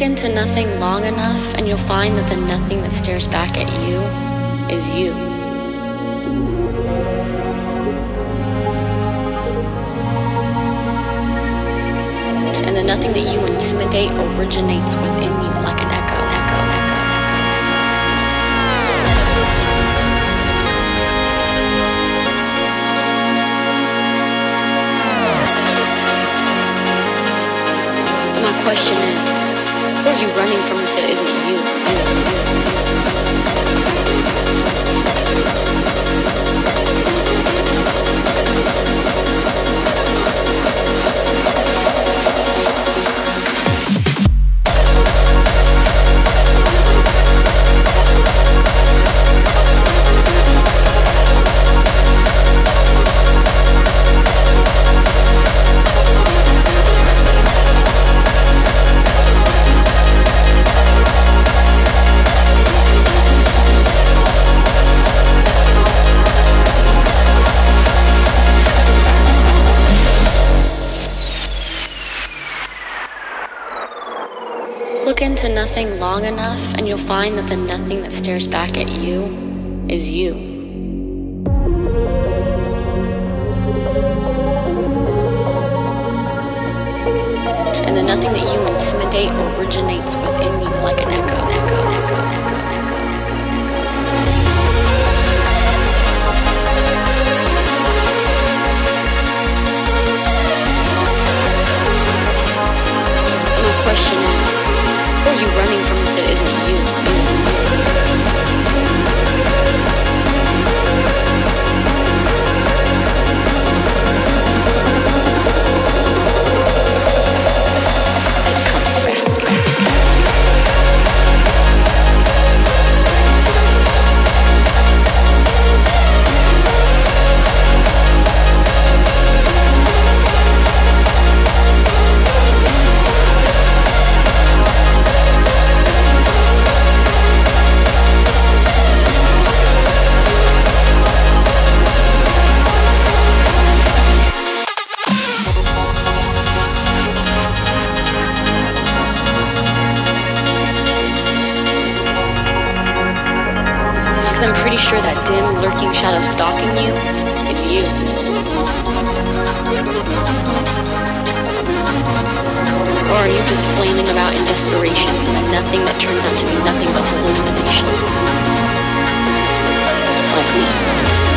Into nothing long enough, and you'll find that the nothing that stares back at you is you. And the nothing that you intimidate originates within you like an you running from if it isn't you? Look into nothing long enough, and you'll find that the nothing that stares back at you is you. And the nothing that you intimidate originates within you like an echo, echo, echo, echo, echo, echo. Question is, who are you running from if it isn't you? Because I'm pretty sure that dim, lurking shadow stalking you is you. Or are you just flailing about in desperation from nothing that turns out to be nothing but hallucination? Like me.